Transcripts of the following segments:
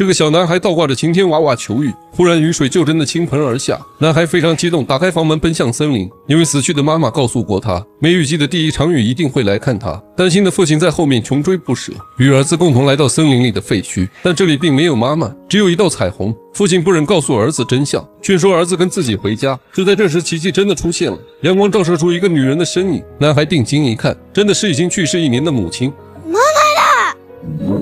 这个小男孩倒挂着晴天娃娃求雨，忽然雨水就真的倾盆而下。男孩非常激动，打开房门奔向森林，因为死去的妈妈告诉过他，梅雨季的第一场雨一定会来看他。担心的父亲在后面穷追不舍，与儿子共同来到森林里的废墟，但这里并没有妈妈，只有一道彩虹。父亲不忍告诉儿子真相，劝说儿子跟自己回家。就在这时，奇迹真的出现了，阳光照射出一个女人的身影。男孩定睛一看，真的是已经去世一年的母亲。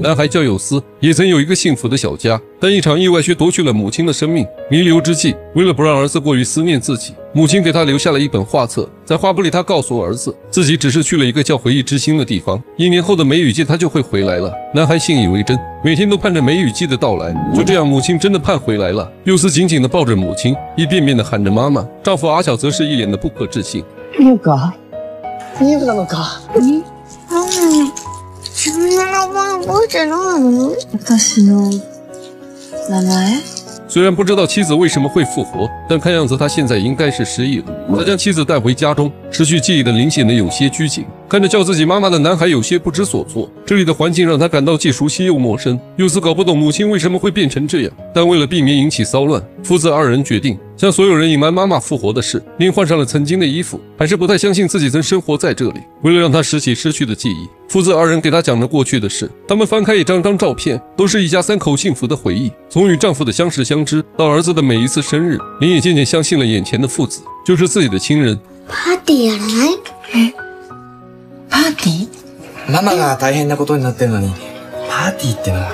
男孩叫有斯，也曾有一个幸福的小家，但一场意外却夺去了母亲的生命。弥留之际，为了不让儿子过于思念自己，母亲给他留下了一本画册。在画布里，他告诉儿子，自己只是去了一个叫回忆之星的地方，一年后的梅雨季他就会回来了。男孩信以为真，每天都盼着梅雨季的到来。就这样，母亲真的盼回来了。幼斯紧紧地抱着母亲，一遍遍地喊着妈妈。丈夫阿晓则是一脸的不可置信。優香優なのかえそ うなの自分の名前覚えてないの私の名前虽然不知道妻子为什么会复活，但看样子他现在应该是失忆了。他将妻子带回家中，失去记忆的林显得有些拘谨。 看着叫自己妈妈的男孩，有些不知所措。这里的环境让他感到既熟悉又陌生。幼斯搞不懂母亲为什么会变成这样，但为了避免引起骚乱，父子二人决定向所有人隐瞒妈妈复活的事。林换上了曾经的衣服，还是不太相信自己曾生活在这里。为了让他拾起失去的记忆，父子二人给他讲着过去的事。他们翻开一张张照片，都是一家三口幸福的回忆。从与丈夫的相识相知到儿子的每一次生日，林也渐渐相信了眼前的父子就是自己的亲人。パーティーやらない パーティーママが大変なことになってるのに、パーティーってのは。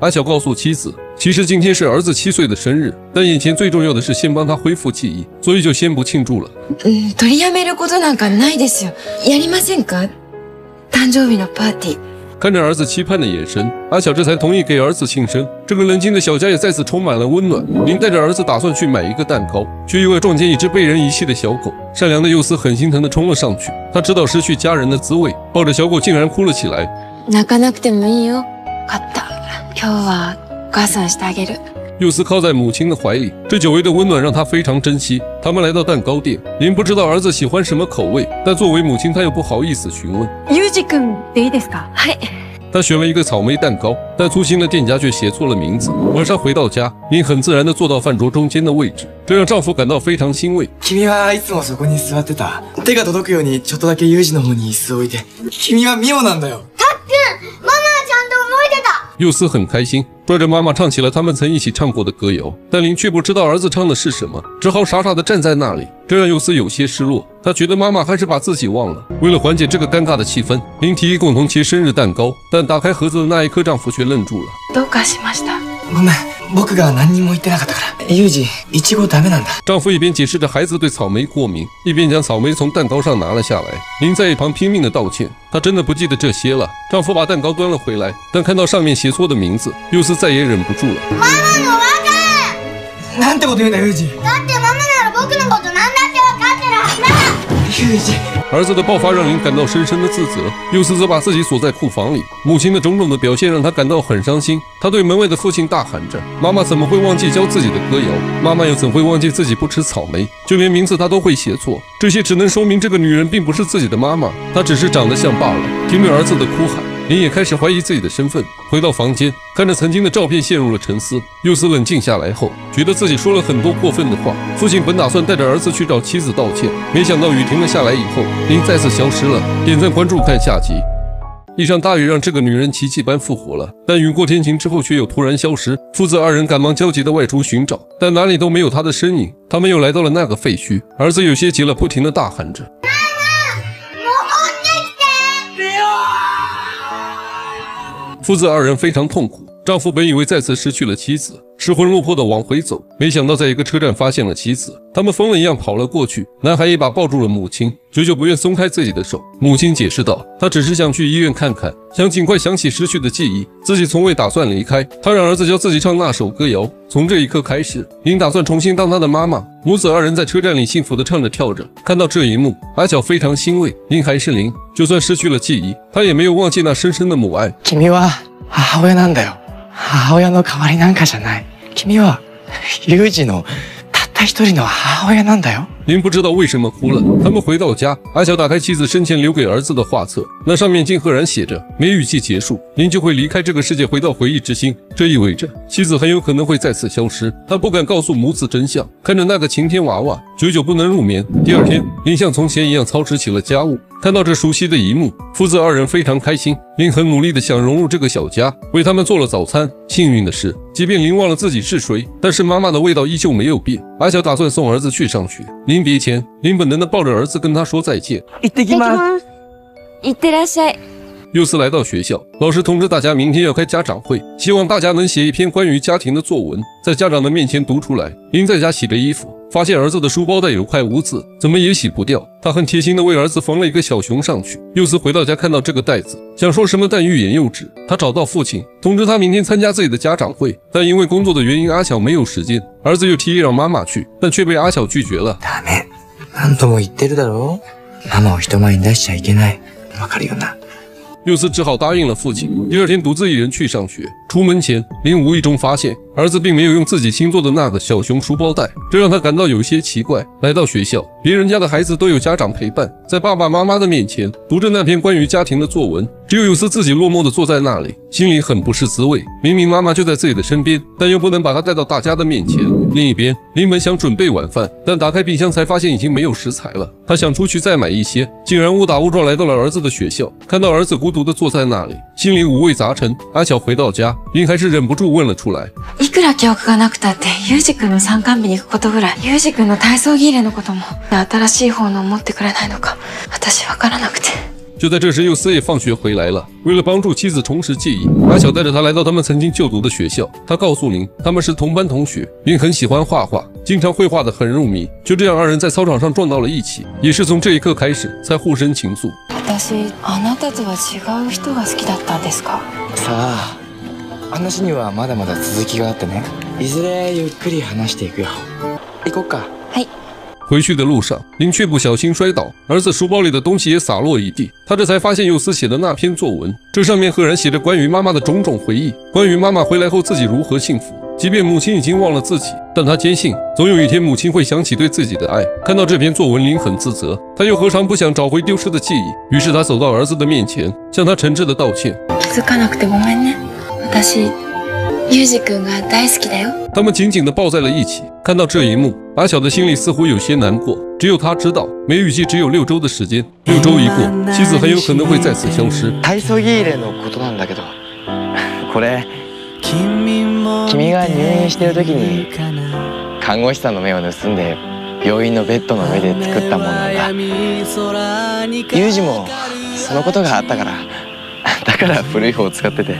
阿晓告诉妻子，其实今天是儿子七岁的生日，但眼前最重要的是先帮他恢复记忆，所以就先不庆祝了。うん取りやめることなんかないですよ。やりませんか誕生日のパーティー。看着儿子期盼的眼神，阿晓这才同意给儿子庆生。这个冷静的小家也再次充满了温暖。林带着儿子打算去买一个蛋糕，却意外撞见一只被人遗弃的小狗。 善良的幼斯很心疼地冲了上去，他知道失去家人的滋味，抱着小狗竟然哭了起来。泣かなくてもいいよ。分かった。今日はお母さんしてあげる。幼斯靠在母亲的怀里，这久违的温暖让他非常珍惜。他们来到蛋糕店，林不知道儿子喜欢什么口味，但作为母亲，她又不好意思询问。ゆうじくんでいいですかはい。 他选了一个草莓蛋糕，但粗心的店家却写错了名字。晚上回到家，林很自然地坐到饭桌中间的位置，这让丈夫感到非常欣慰。君はいつもそこに座ってた。手が届くようにちょっとだけユージの方に椅子を置いて。君はミオなんだよ。ママはちゃんと覚えてた幼斯很开心， 拽着妈妈唱起了他们曾一起唱过的歌谣，但林却不知道儿子唱的是什么，只好傻傻地站在那里，这让幼斯有些失落。他觉得妈妈还是把自己忘了。为了缓解这个尴尬的气氛，林提议共同切生日蛋糕，但打开盒子的那一刻，丈夫却愣住了。どうかしました。ごめん。 僕が何にも言ってなかったから。ユージ、イチゴダメなんだ。丈夫一边解释着孩子对草莓过敏，一边将草莓从蛋糕上拿了下来。林在一旁拼命的道歉，她真的不记得这些了。丈夫把蛋糕端了回来，但看到上面写错的名字，幼斯再也忍不住了。ママのわかなんてこと言うんだ、ユージ。るだってママなら僕のこと何だってわかってるはずだユージ。 儿子的爆发让林感到深深的自责，幼斯则把自己锁在库房里。母亲的种种的表现让他感到很伤心。他对门外的父亲大喊着：“妈妈怎么会忘记教自己的歌谣？妈妈又怎会忘记自己不吃草莓？就连名字他都会写错。这些只能说明这个女人并不是自己的妈妈，她只是长得像罢了。”听着儿子的哭喊，林也开始怀疑自己的身份。回到房间，看着曾经的照片，陷入了沉思。幼斯冷静下来后，觉得自己说了很多过分的话。父亲本打算带着儿子去找妻子道歉，没想到雨停了下来以后，林再次消失了。点赞关注看下集。一场大雨让这个女人奇迹般复活了，但雨过天晴之后却又突然消失。父子二人赶忙焦急地外出寻找，但哪里都没有她的身影。他们又来到了那个废墟，儿子有些急了，不停地大喊着。父子二人非常痛苦，丈夫本以为再次失去了妻子，失魂落魄地往回走，没想到在一个车站发现了妻子。他们疯了一样跑了过去，男孩一把抱住了母亲，久久不愿松开自己的手。母亲解释道：“她只是想去医院看看，想尽快想起失去的记忆，自己从未打算离开。她让儿子教自己唱那首歌谣。从这一刻开始，林打算重新当他的妈妈。母子二人在车站里幸福地唱着跳着。看到这一幕，阿晓非常欣慰。林还是林，就算失去了记忆，他也没有忘记那深深的母爱。君は母親なんだよ。 母親の代わりなんかじゃない。君は、ユージのたった一人の母親なんだよ。您不知道为什么哭了。他们回到家，阿晓打开妻子生前留给儿子的画册，那上面竟赫然写着：梅雨季结束，您就会离开这个世界，回到回忆之心。这意味着妻子很有可能会再次消失。他不敢告诉母子真相，看着那个晴天娃娃，久久不能入眠。第二天，林像从前一样操持起了家务。看到这熟悉的一幕，父子二人非常开心。林很努力的想融入这个小家，为他们做了早餐。幸运的是，即便林忘了自己是谁，但是妈妈的味道依旧没有变。阿晓打算送儿子去上学，临别前，林本能的抱着儿子跟他说再见。行ってきます。いってらっしゃい。又次来到学校，老师通知大家明天要开家长会，希望大家能写一篇关于家庭的作文，在家长的面前读出来。林在家洗着衣服， 发现儿子的书包带有块污渍，怎么也洗不掉。他很贴心的为儿子缝了一个小熊上去。又次回到家，看到这个袋子，想说什么，但欲言又止。他找到父亲，通知他明天参加自己的家长会，但因为工作的原因，阿晓没有时间。儿子又提议让妈妈去，但却被阿晓拒绝了。ダメ。何度も言ってるだろママを人前に出しちゃいけない。わかるよな。佑司只好答应了父亲。第二天，独自一人去上学。 出门前，林无意中发现儿子并没有用自己新做的那个小熊书包带，这让他感到有些奇怪。来到学校，别人家的孩子都有家长陪伴，在爸爸妈妈的面前读着那篇关于家庭的作文，只有有司自己落寞的坐在那里，心里很不是滋味。明明妈妈就在自己的身边，但又不能把她带到大家的面前。另一边，林本想准备晚饭，但打开冰箱才发现已经没有食材了。他想出去再买一些，竟然误打误撞来到了儿子的学校，看到儿子孤独的坐在那里，心里五味杂陈。阿晓回到家，林还是忍不住问了出来。いくら記憶がなくたって、ユージ君の参観日に行くことぐらい、ユージ君の体操着入れのことも、新しい方のを持ってくれないのか、私わからなくて。就在这时，佑司也放学回来了。为了帮助妻子重拾记忆，阿晓带着他来到他们曾经就读的学校。他告诉林，他们是同班同学，林很喜欢画画，经常绘画的很入迷。就这样，二人在操场上撞到了一起，也是从这一刻开始才互生情愫。私、あなたとは違う人が好きだったんですかさあ、 話にはまだまだ続きがあってね。いずれゆっくり話していくよ。行こっか。はい。回去的路上，林却不小心摔倒，儿子书包里的东西也洒落一地。他这才发现佑司写的那篇作文，这上面赫然写着关于妈妈的种种回忆，关于妈妈回来后自己如何幸福。即便母亲已经忘了自己，但他坚信总有一天母亲会想起对自己的爱。看到这篇作文，林很自责，他又何尝不想找回丢失的记忆？于是他走到儿子的面前，向他诚挚的道歉。気づかなくてごめんね。 私、ユージ君が大好きだよ。他们紧紧地抱在了一起。看到这一幕，阿晓的心里似乎有些难过。只有他知道，梅雨季只有六周的时间，六周一过，妻子很有可能会再次消失。体操着入れのことなんだけど、これ、君が入院してる時に、看護師さんの目を盗んで、病院のベッドの上で作ったものなんだ。ユージも、そのことがあったから、 だから古い方を使ってて。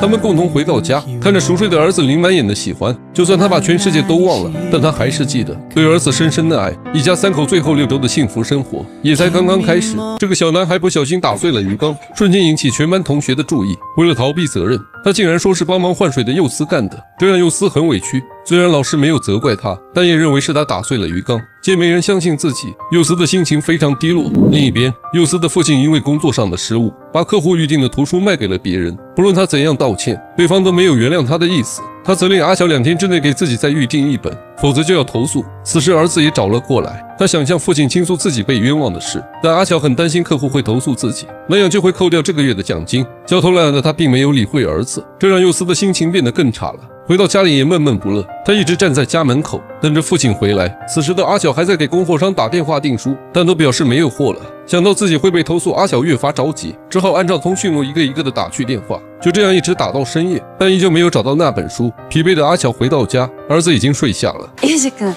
他们共同回到家，看着熟睡的儿子，林满眼的喜欢。就算他把全世界都忘了，但他还是记得对儿子深深的爱。一家三口最后六周的幸福生活也才刚刚开始。这个小男孩不小心打碎了鱼缸，瞬间引起全班同学的注意。为了逃避责任，他竟然说是帮忙换水的佑司干的，这让佑司很委屈。 虽然老师没有责怪他，但也认为是他打碎了鱼缸。见没人相信自己，佑司的心情非常低落。另一边，佑司的父亲因为工作上的失误，把客户预定的图书卖给了别人。不论他怎样道歉，对方都没有原谅他的意思。他责令阿晓两天之内给自己再预定一本，否则就要投诉。此时儿子也找了过来，他想向父亲倾诉自己被冤枉的事，但阿晓很担心客户会投诉自己，那样就会扣掉这个月的奖金。焦头烂额的他并没有理会儿子，这让佑司的心情变得更差了。回到家里也闷闷不乐，他一直站在家门口等着父亲回来。此时的阿晓还在给供货商打电话订书，但都表示没有货了。想到自己会被投诉，阿晓越发着急，只好按照通讯录一个一个的打去电话。就这样一直打到深夜，但依旧没有找到那本书。疲惫的阿晓回到家，儿子已经睡下了。ユージ君、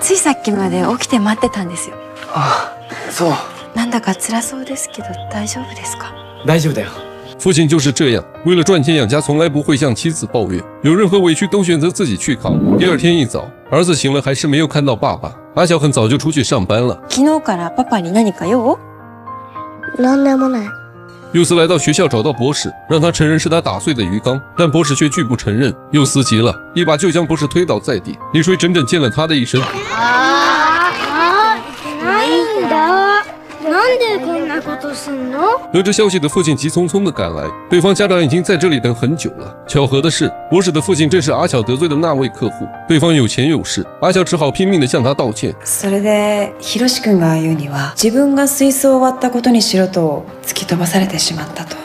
ついさっきまで起きて待ってたんですよ。ああ、そう。なんだか辛そうですけど大丈夫ですか大丈夫だよ。 父亲就是这样，为了赚钱养家，从来不会向妻子抱怨，有任何委屈都选择自己去扛。第二天一早，儿子醒了，还是没有看到爸爸。阿晓很早就出去上班了。昨日からパパに何か用なんでもない。佑司来到学校找到博士，让他承认是他打碎的鱼缸，但博士却拒不承认。佑司急了，一把就将博士推倒在地。李水整整溅了他的一身。ないん 得知消息的父亲急匆匆的赶来，对方家长已经在这里等很久了。巧合的是，博士的父亲正是阿巧得罪的那位客户，对方有钱有势，阿巧只好拼命的向他道歉。それで、ひろし君が言うには、自分が水槽を割ったことにしろと突き飛ばされてしまったと。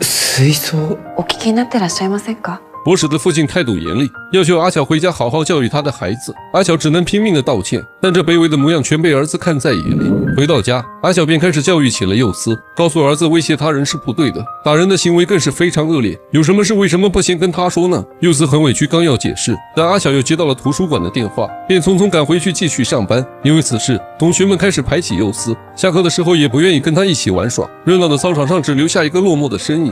水槽お聞きになってらっしゃいませんか 博士的父亲态度严厉，要求阿巧回家好好教育他的孩子。阿巧只能拼命的道歉，但这卑微的模样全被儿子看在眼里。回到家，阿巧便开始教育起了幼斯，告诉儿子威胁他人是不对的，打人的行为更是非常恶劣。有什么事为什么不先跟他说呢？幼斯很委屈，刚要解释，但阿巧又接到了图书馆的电话，便匆匆赶回去继续上班。因为此事，同学们开始排挤幼斯，下课的时候也不愿意跟他一起玩耍。热闹的操场上只留下一个落寞的身影。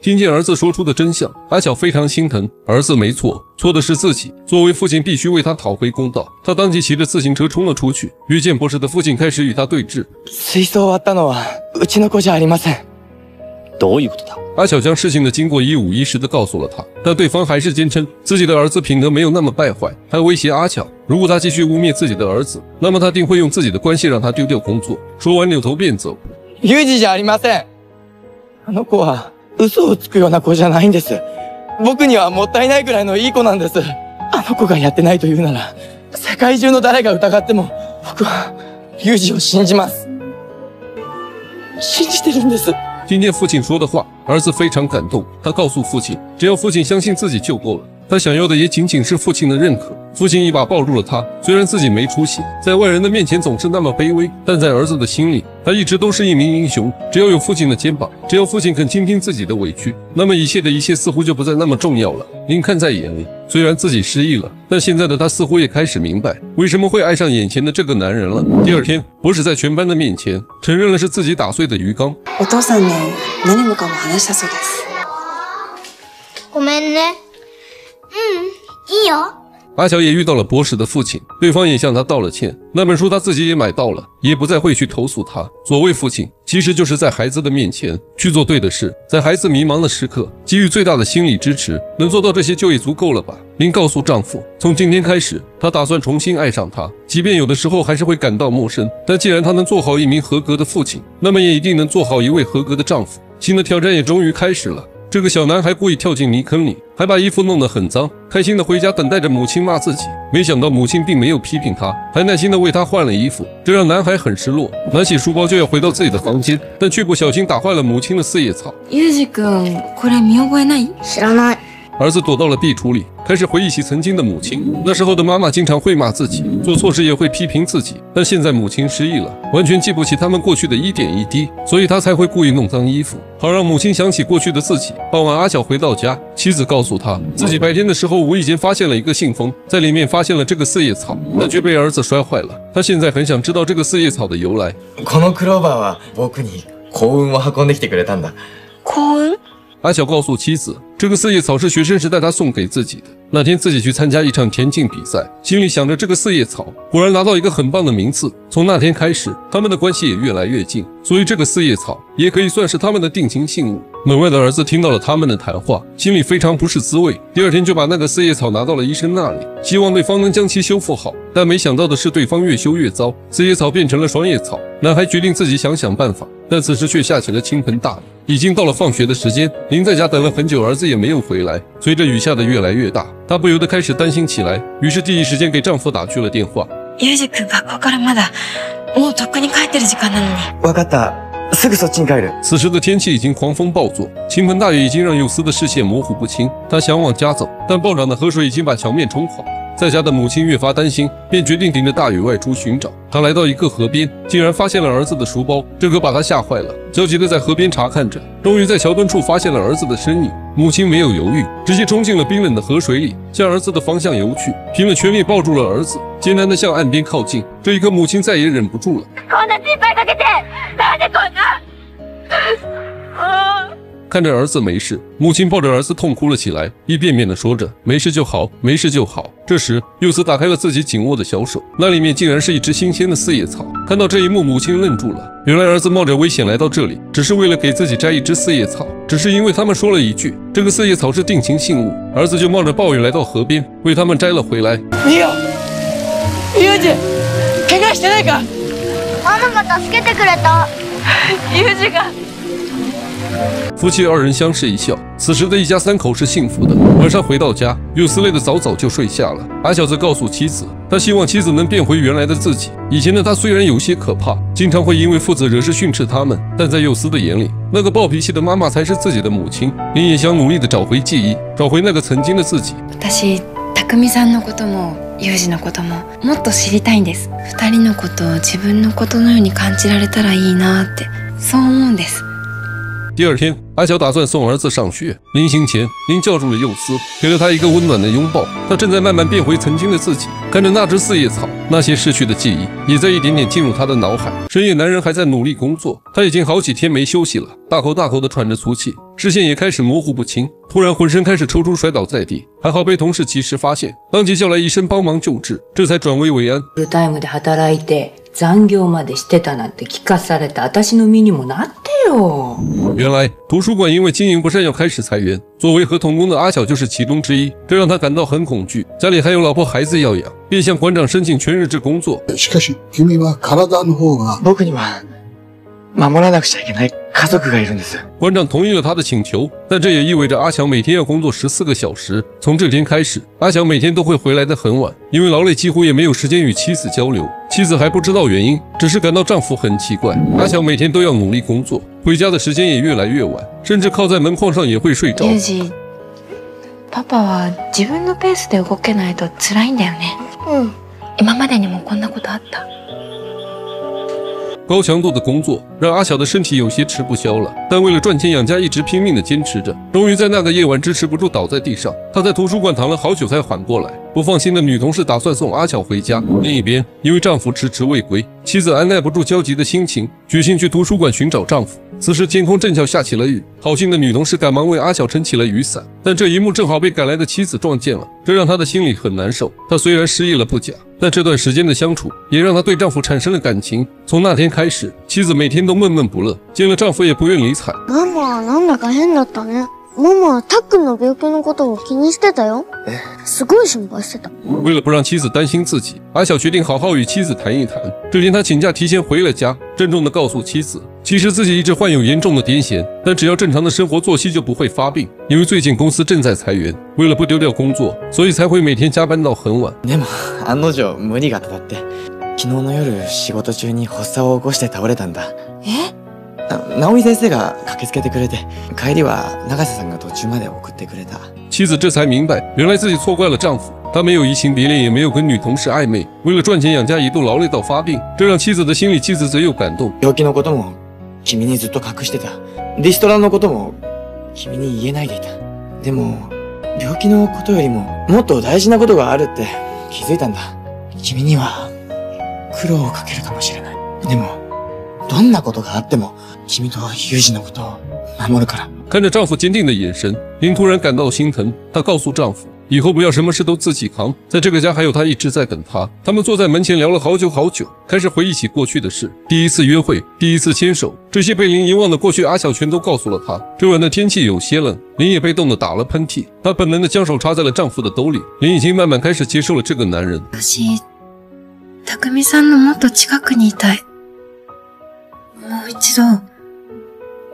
听见儿子说出的真相，阿巧非常心疼。儿子没错，错的是自己。作为父亲，必须为他讨回公道。他当即骑着自行车冲了出去，约见博士的父亲开始与他对峙。水槽を割ったのは、うちの子じゃありません。どういうことだ阿巧将事情的经过一五一十的告诉了他，但对方还是坚称自己的儿子品德没有那么败坏，还威胁阿巧，如果他继续污蔑自己的儿子，那么他定会用自己的关系让他丢掉工作。说完扭头便走。ユージじゃありません。あの子は、 嘘をつくような子じゃないんです。僕にはもったいないくらいのいい子なんです。あの子がやってないと言うなら、世界中の誰が疑っても、僕は、ユージを信じます。信じてるんです。今天父亲说的话，儿子非常感动。他告诉父亲，只要父亲相信自己就够了。他想要的也仅仅是父亲的认可。父亲一把抱住了他，虽然自己没出息，在外人的面前总是那么卑微，但在儿子的心里，他一直都是一名英雄。只要有父亲的肩膀，只要父亲肯倾听自己的委屈，那么一切的一切似乎就不再那么重要了。您看在眼里，虽然自己失忆了，但现在的他似乎也开始明白为什么会爱上眼前的这个男人了。第二天，博士在全班的面前承认了是自己打碎的鱼缸。お父さんに何もかも話したそうです。ごめんね。 うん、いいよ。阿巧也遇到了博士的父亲，对方也向他道了歉。那本书他自己也买到了，也不再会去投诉他。所谓父亲，其实就是在孩子的面前去做对的事，在孩子迷茫的时刻给予最大的心理支持。能做到这些就已足够了吧？您告诉丈夫，从今天开始，他打算重新爱上她，即便有的时候还是会感到陌生。但既然他能做好一名合格的父亲，那么也一定能做好一位合格的丈夫。新的挑战也终于开始了。 这个小男孩故意跳进泥坑里，还把衣服弄得很脏，开心的回家等待着母亲骂自己。没想到母亲并没有批评他，还耐心的为他换了衣服，这让男孩很失落。拿起书包就要回到自己的房间，但却不小心打坏了母亲的四叶草。ユージ君、これ見覚えない知らない。 儿子躲到了壁橱里，开始回忆起曾经的母亲。那时候的妈妈经常会骂自己，做错事也会批评自己。但现在母亲失忆了，完全记不起他们过去的一点一滴，所以他才会故意弄脏衣服，好让母亲想起过去的自己。傍晚，阿巧回到家，妻子告诉他，自己白天的时候无意间发现了一个信封，在里面发现了这个四叶草，但却被儿子摔坏了。他现在很想知道这个四叶草的由来。このクローバーは僕に幸運を運んできてくれたんだ。幸運 阿巧告诉妻子，这个四叶草是学生时代他送给自己的。那天自己去参加一场田径比赛，心里想着这个四叶草，果然拿到一个很棒的名次。从那天开始，他们的关系也越来越近，所以这个四叶草也可以算是他们的定情信物。门外的儿子听到了他们的谈话，心里非常不是滋味。第二天就把那个四叶草拿到了医生那里，希望对方能将其修复好。但没想到的是，对方越修越糟，四叶草变成了双叶草。男孩决定自己想想办法，但此时却下起了倾盆大雨。已经到了放学的时间，您在家等了很久，儿子也没有回来。随着雨下的越来越大，她不由得开始担心起来，于是第一时间给丈夫打去了电话。ユージ君学校からまだ、もうとっくに帰ってる時間なのに。わかった。すぐそっちに帰る。此时的天气已经狂风暴作，倾盆大雨已经让幼斯的视线模糊不清。他想往家走，但暴涨的河水已经把桥面冲垮。 在家的母亲越发担心，便决定顶着大雨外出寻找。她来到一个河边，竟然发现了儿子的书包，这可把她吓坏了，焦急地在河边查看着。终于在桥墩处发现了儿子的身影，母亲没有犹豫，直接冲进了冰冷的河水里，向儿子的方向游去，拼了全力抱住了儿子，艰难地向岸边靠近。这一刻，母亲再也忍不住了。こんな心配かけて、なんでこんな 看着儿子没事，母亲抱着儿子痛哭了起来，一遍遍的说着“没事就好，没事就好”。这时，佑司打开了自己紧握的小手，那里面竟然是一只新鲜的四叶草。看到这一幕，母亲愣住了。原来儿子冒着危险来到这里，只是为了给自己摘一只四叶草。只是因为他们说了一句“这个四叶草是定情信物”，儿子就冒着暴雨来到河边，为他们摘了回来。いいよユージ怪我してないかママが助けてくれた。ユージが 夫妻二人相视一笑，此时的一家三口是幸福的。晚上回到家，佑司累得早早就睡下了。阿晓则告诉妻子，他希望妻子能变回原来的自己。以前的他虽然有些可怕，经常会因为负责惹事训斥他们，但在佑司的眼里，那个暴脾气的妈妈才是自己的母亲。林也想努力的找回记忆，找回那个曾经的自己。私匠さんのこともユージのことももっと知りたいんです二人のことを自分のことのように感じられたらいいなってそう思うんです 第二天，阿晓打算送儿子上学。临行前，林叫住了佑司，给了他一个温暖的拥抱。他正在慢慢变回曾经的自己，看着那只四叶草，那些逝去的记忆也在一点点进入他的脑海。深夜，男人还在努力工作，他已经好几天没休息了，大口大口地喘着粗气，视线也开始模糊不清。突然，浑身开始抽搐，摔倒在地，还好被同事及时发现，当即叫来医生帮忙救治，这才转危为安。フルタイムで働いて残業までしてたなんて聞かされた私の身にもなって よ。原来图书馆因为经营不善要开始裁员，作为合同工的阿晓就是其中之一，这让他感到很恐惧。家里还有老婆孩子要养，便向馆长申请全日制工作。しかし、君は体の方が、僕には守らなくちゃいけない家族がいるんです馆长同意了他的请求，但这也意味着阿强每天要工作十四个小时。从这天开始，阿强每天都会回来的很晚，因为劳累几乎也没有时间与妻子交流。妻子还不知道原因，只是感到丈夫很奇怪。阿强每天都要努力工作， 回家的时间也越来越晚，甚至靠在门框上也会睡着。ユージパパは自分のペースで動けないと辛いんだよねうん。今までにもこんなことあった高强度的工作让阿晓的身体有些吃不消了，但为了赚钱养家，一直拼命的坚持着。终于在那个夜晚支持不住，倒在地上。她在图书馆躺了好久才缓过来。 不放心的女同事打算送阿晓回家。另一边，因为丈夫迟迟未归，妻子按耐不住焦急的心情，决心去图书馆寻找丈夫。此时天空正巧下起了雨，好心的女同事赶忙为阿晓撑起了雨伞，但这一幕正好被赶来的妻子撞见了，这让她的心里很难受。她虽然失忆了不假，但这段时间的相处也让她对丈夫产生了感情。从那天开始，妻子每天都闷闷不乐，见了丈夫也不愿理睬。ママはなんだか変だったね。ママはたっくんの病気のことを気にしてたよ。すごい心配してた。为了不让妻子担心自己，阿晓决定好好与妻子谈一谈。这天，他请假提前回了家，郑重地告诉妻子，其实自己一直患有严重的癫痫，但只要正常的生活作息就不会发病。因为最近公司正在裁员，为了不丢掉工作，所以才会每天加班到很晚。でも案の定無理がたたって昨日の夜仕事中に発作を起こして倒れたんだえあ 直美先生が駆けつけてくれて帰りは永瀬さんが途中まで送ってくれた。妻子这才明白，原来自己错怪了丈夫。她没有移情别恋，也没有跟女同事暧昧，为了赚钱养家，一度劳累到发病，这让妻子的心里既自责又感动。病気のことも君にずっと隠してた。リストラのことも君に言えないでいた。でも病気のことよりももっと大事なことがあるって気づいたんだ。君には苦労をかけるかもしれない。でもどんなことがあっても君とユージのことを守るから看着丈夫坚定的眼神，林突然感到心疼。她告诉丈夫，以后不要什么事都自己扛，在这个家还有他一直在等她。他们坐在门前聊了好久好久，开始回忆起过去的事，第一次约会，第一次牵手，这些被林遗忘的过去，阿晓全都告诉了她。这晚的天气有些冷，林也被冻得打了喷嚏，她本能的将手插在了丈夫的兜里。林已经慢慢开始接受了这个男人。私匠さんのもっと近くにいたいもう一度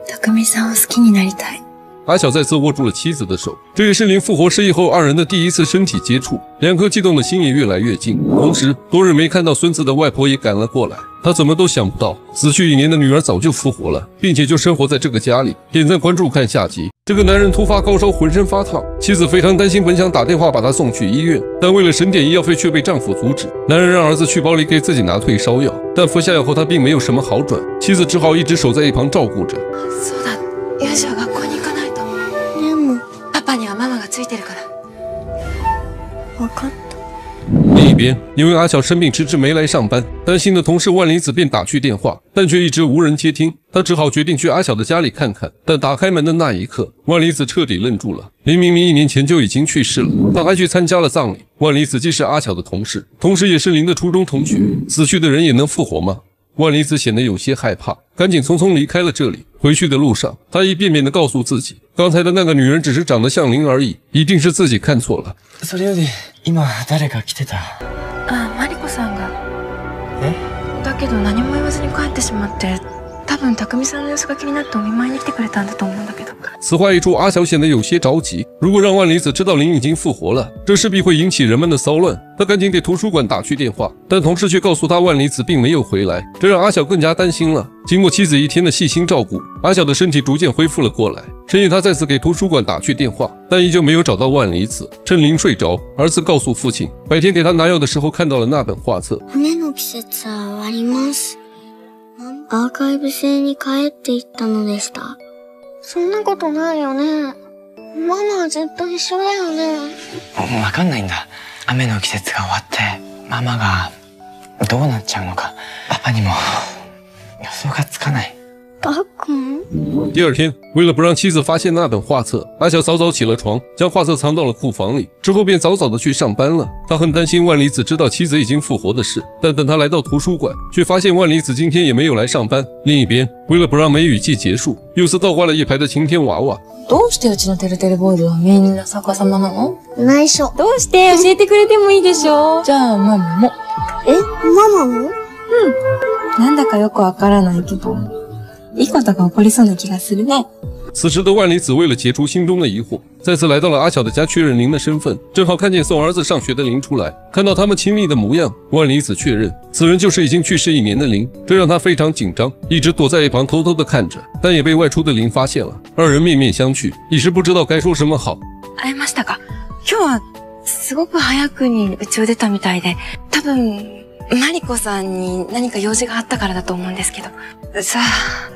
匠さんを好きになりたい。阿晓再次握住了妻子的手，这也是林复活失忆后二人的第一次身体接触，两颗激动的心也越来越近。同时，多日没看到孙子的外婆也赶了过来，他怎么都想不到，死去一年的女儿早就复活了，并且就生活在这个家里。点赞关注看下集。这个男人突发高烧，浑身发烫，妻子非常担心，本想打电话把他送去医院，但为了省点医药费，却被丈夫阻止。男人让儿子去包里给自己拿退烧药，但服下药后他并没有什么好转，妻子只好一直守在一旁照顾着。ついてるからわかった。另一 边，因为阿晓生病迟迟没来上班，担心的同事万里子便打去电话，但却一直无人接听。他只好决定去阿晓的家里看看。但打开门的那一刻，万里子彻底愣住了。林明明一年前就已经去世了，他还去参加了葬礼。万里子既是阿晓的同事，同时也是林的初中同学。死去的人也能复活吗？万里子显得有些害怕，赶紧匆匆离开了这里。 回去的路上，他一遍遍地告诉自己，刚才的那个女人只是长得像林而已，一定是自己看错了。それより今誰か来てた。あ、マリコさんが。え？だけど何も言わずに帰ってしまって、多分匠さんの様子が気になってお見舞いに来てくれたんだと思うんだけど。 此话一出，阿晓显得有些着急。如果让万里子知道林已经复活了，这势必会引起人们的骚乱。他赶紧给图书馆打去电话，但同事却告诉他万里子并没有回来，这让阿晓更加担心了。经过妻子一天的细心照顾，阿晓的身体逐渐恢复了过来。深夜，他再次给图书馆打去电话，但依旧没有找到万里子。趁林睡着，儿子告诉父亲，白天给他拿药的时候看到了那本画册。アーカイブ制に帰っていったのでした。 そんなことないよね。ママはずっと一緒だよね。わかんないんだ。雨の季節が終わって、ママがどうなっちゃうのか、パパにも予想がつかない。第二天，为了不让妻子发现那本画册，阿晓早早起了床，将画册藏到了库房里。之后便早早的去上班了。他很担心万里子知道妻子已经复活的事，但等他来到图书馆，却发现万里子今天也没有来上班。另一边，为了不让梅雨季结束，又是倒挂了一排的晴天娃娃。どうしてうちのテルテルボーイズはみんな逆さまなの？内緒。どうして教えてくれてもいいでしょ？じゃあママも。え、ママも？うん。なんだかよくわからないけど。 一个大搞破裂送的几个死了呢。此时的万里子为了解除心中的疑惑，再次来到了阿巧的家确认林的身份。正好看见送儿子上学的林出来，看到他们亲密的模样，万里子确认此人就是已经去世一年的林，这让他非常紧张，一直躲在一旁偷偷的看着，但也被外出的林发现了。二人面面相觑，一时不知道该说什么好。会いましたか？今日はすごく早くに家を出たみたいで、多分マリコさんに何か用事があったからだと思うんですけど。さあ。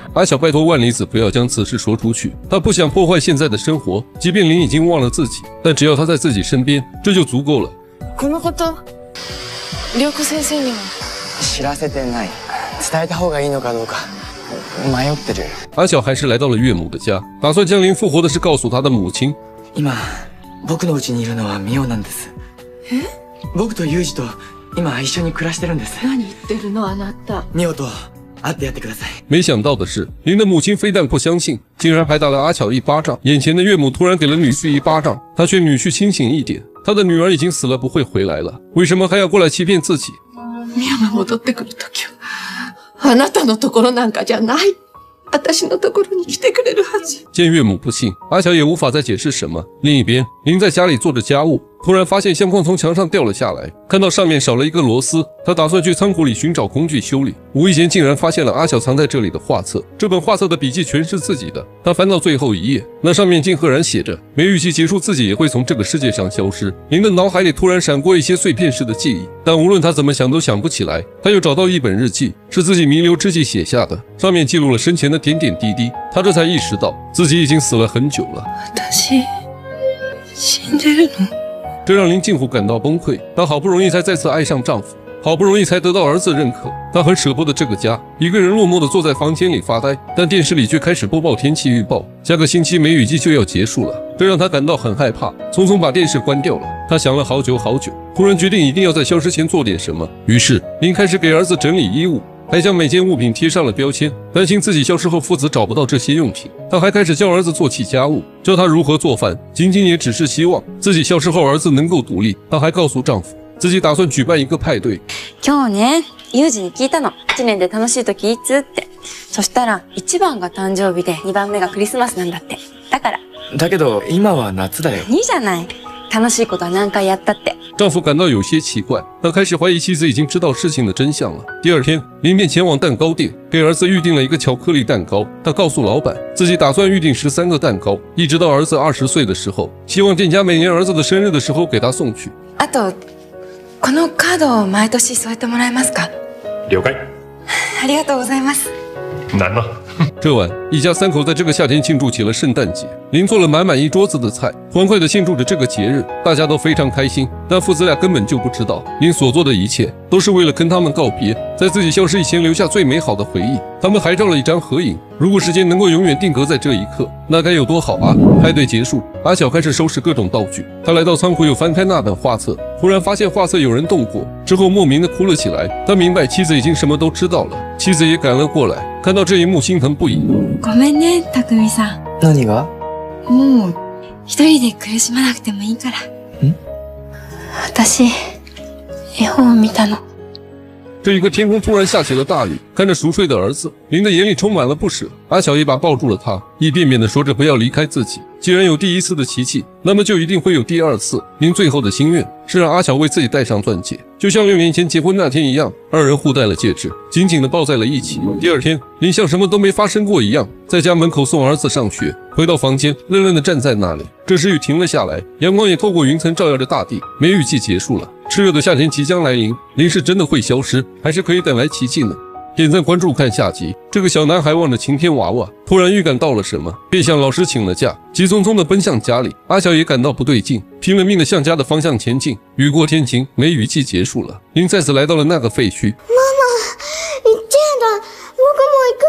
阿晓拜托万里子不要将此事说出去，他不想破坏现在的生活。即便林已经忘了自己，但只要他在自己身边，这就足够了。このこと、涼子先生には知らせてない。伝えた方がいいのかどうか迷ってる。阿晓还是来到了岳母的家，打算将林复活的事告诉他的母亲。今、僕の家にいるのはミオなんです。え？僕とユージと今一緒に暮らしてるんです。何言ってるのあなた？ミオと。 没想到的是，林的母亲非但不相信，竟然还打了阿巧一巴掌。眼前的岳母突然给了女婿一巴掌，他劝女婿清醒一点，他的女儿已经死了，不会回来了，为什么还要过来欺骗自己？见岳母不信，阿巧也无法再解释什么。另一边，林在家里做着家务。突然发现相框从墙上掉了下来，看到上面少了一个螺丝，他打算去仓库里寻找工具修理，无意间竟然发现了阿晓藏在这里的画册。这本画册的笔记全是自己的。他翻到最后一页，那上面竟赫然写着：梅雨季结束，自己也会从这个世界上消失。林的脑海里突然闪过一些碎片式的记忆，但无论他怎么想都想不起来。他又找到一本日记，是自己弥留之际写下的，上面记录了生前的点点滴滴。他这才意识到自己已经死了很久了。这让林近乎感到崩溃。她好不容易才再次爱上丈夫，好不容易才得到儿子认可，她很舍不得这个家，一个人落寞地坐在房间里发呆。但电视里却开始播报天气预报，下个星期梅雨季就要结束了，这让她感到很害怕，匆匆把电视关掉了。她想了好久好久，突然决定一定要在消失前做点什么。于是林开始给儿子整理衣物。还将每件物品贴上了标签，担心自己消失后父子找不到这些用品。他还开始教儿子做起家务，教他如何做饭，仅仅也只是希望自己消失后儿子能够独立。他还告诉丈夫，自己打算举办一个派对。今日ね、ユージに聞いたの。一年で楽しい時いつって。そしたら一番が誕生日で二番目がクリスマスなんだって。だから。だけど今は夏だよ。いいじゃない。楽しいことは何回やったって。 丈夫感到有些奇怪，他开始怀疑妻子已经知道事情的真相了。第二天，林便前往蛋糕店，给儿子预定了一个巧克力蛋糕。他告诉老板，自己打算预定十三个蛋糕，一直到儿子二十岁的时候，希望店家每年儿子的生日的时候给他送去。あと、このカードを毎年添えてもらえますか了解。ありがとうございます。难吗？ 这晚，一家三口在这个夏天庆祝起了圣诞节。林做了满满一桌子的菜，欢快地庆祝着这个节日，大家都非常开心。但父子俩根本就不知道，林所做的一切都是为了跟他们告别，在自己消失以前留下最美好的回忆。他们还照了一张合影。如果时间能够永远定格在这一刻，那该有多好啊！派对结束，阿晓开始收拾各种道具。他来到仓库，又翻开那本画册，忽然发现画册有人动过，之后莫名的哭了起来。他明白妻子已经什么都知道了，妻子也赶了过来，看到这一幕心疼不已。ごめんね、たくみさん。何がもう、一人で苦しまなくてもいいから。私、絵本を見たの。这一个天空突然下起了大雨， 看着熟睡的儿子，林的眼里充满了不舍。阿小一把抱住了他，一遍遍的说着不要离开自己。既然有第一次的奇迹，那么就一定会有第二次。林最后的心愿是让阿小为自己戴上钻戒，就像六年前结婚那天一样，二人互戴了戒指，紧紧的抱在了一起。第二天，林像什么都没发生过一样，在家门口送儿子上学，回到房间，愣愣的站在那里。这时雨停了下来，阳光也透过云层照耀着大地。梅雨季结束了，炽热的夏天即将来临。林是真的会消失，还是可以等来奇迹呢？点赞关注看下集。这个小男孩望着晴天娃娃，突然预感到了什么，便向老师请了假，急匆匆地奔向家里。阿晓也感到不对劲，拼了命地向家的方向前进。雨过天晴，梅雨季结束了，林再次来到了那个废墟。ママ、言ってんだ。僕も行く。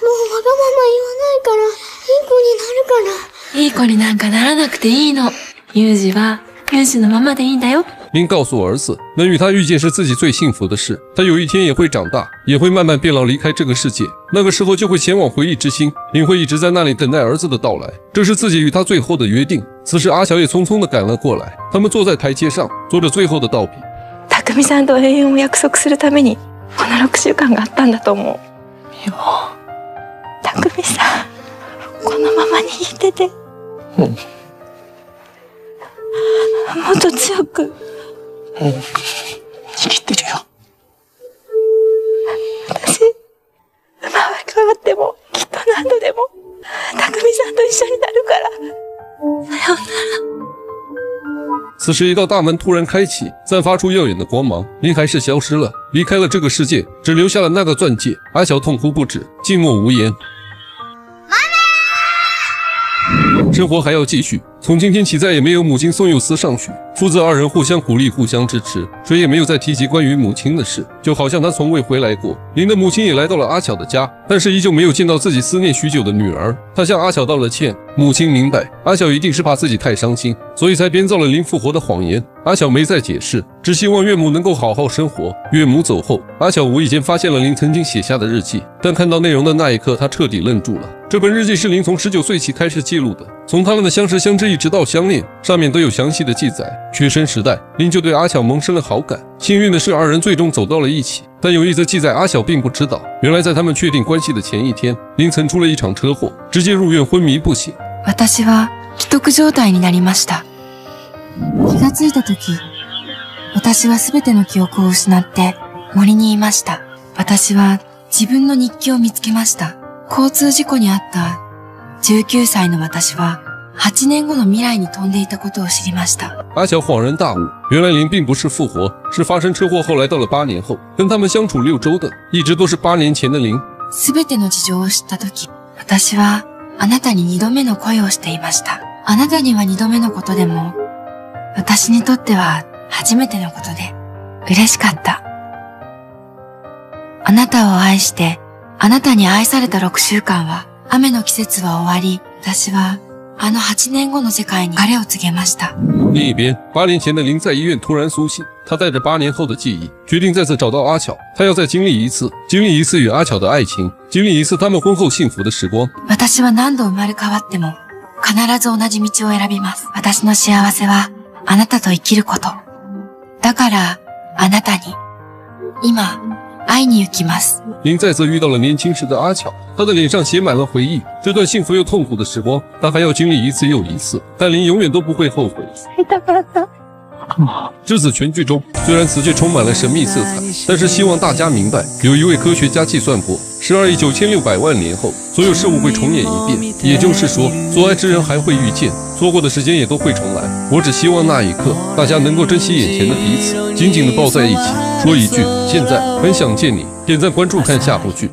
もうわがまま言わないから、いい子になるから。いい子になんかならなくていいの。ユージは、ユージのままでいいんだよ。 林告诉儿子，能与他遇见是自己最幸福的事。他有一天也会长大，也会慢慢变老，离开这个世界。那个时候就会前往回忆之星，林会一直在那里等待儿子的到来。这是自己与他最后的约定。此时，阿晓也匆匆地赶了过来。他们坐在台阶上，做着最后的道别。たくみさんと永遠を約束するために、この6週間があったんだと思う。でも、たくみさん、このままにいてて。もっと強く。 生きてるよ。私、生まれ変わっても、きっと何度でも、たくみさんと一緒になるから。さようなら。此时，一道大门突然开启，散发出耀眼的光芒。林还是消失了，离开了这个世界，只留下了那个钻戒。阿晓痛哭不止，静默无言。 生活还要继续。从今天起，再也没有母亲宋佑思上学，父子二人互相鼓励，互相支持，谁也没有再提及关于母亲的事，就好像他从未回来过。林的母亲也来到了阿巧的家，但是依旧没有见到自己思念许久的女儿。她向阿巧道了歉，母亲明白阿巧一定是怕自己太伤心，所以才编造了林复活的谎言。阿巧没再解释，只希望岳母能够好好生活。岳母走后，阿巧无意间发现了林曾经写下的日记，但看到内容的那一刻，她彻底愣住了。这本日记是林从十九岁起开始记录的，从他们的相识相知一直到相恋，上面都有详细的记载。学生时代，林就对阿巧萌生了好感。幸运的是，二人最终走到了一起。但有一则记载，阿晓并不知道，原来在他们确定关系的前一天，林曾出了一场车祸，直接入院昏迷不醒。私は既得状態になりました。気がついた時、私は全ての記憶を失って森にいました。私は自分の日記を見つけました。 交通事故に遭った19歳の私は8年後の未来に飛んでいたことを知りました。阿晓恍然大悟，原来林并不是复活，是发生车祸后来到了八年后，跟他们相处六周的，一直都是八年前的林。全ての事情を知った時、私はあなたに二度目の恋をしていました。あなたには二度目のことでも、私にとっては初めてのことで嬉しかった。あなたを愛して、あなたに愛された6週間は、雨の季節は終わり、私はあの8年後の世界に彼を告げました。另一边，八年前的林在医院突然苏醒，他带着八年后的记忆，决定再次找到阿巧。他要再经历一次，经历一次与阿巧的爱情，经历一次他们婚后幸福的时光。私は何度生まれ変わっても、必ず同じ道を選びます。私の幸せは、あなたと生きること。だから、あなたに、今、会いに行きます。林再次遇到了年轻时的阿巧，他的脸上写满了回忆。这段幸福又痛苦的时光，他还要经历一次又一次，但林永远都不会后悔。会いたかった。 至此，全剧中虽然此剧充满了神秘色彩，但是希望大家明白，有一位科学家计算过，十二亿九千六百万年后，所有事物会重演一遍。也就是说，所爱之人还会遇见， 错过的时间也都会重来。我只希望那一刻，大家能够珍惜眼前的彼此，紧紧的抱在一起，说一句“现在很想见你”。点赞关注看下部剧。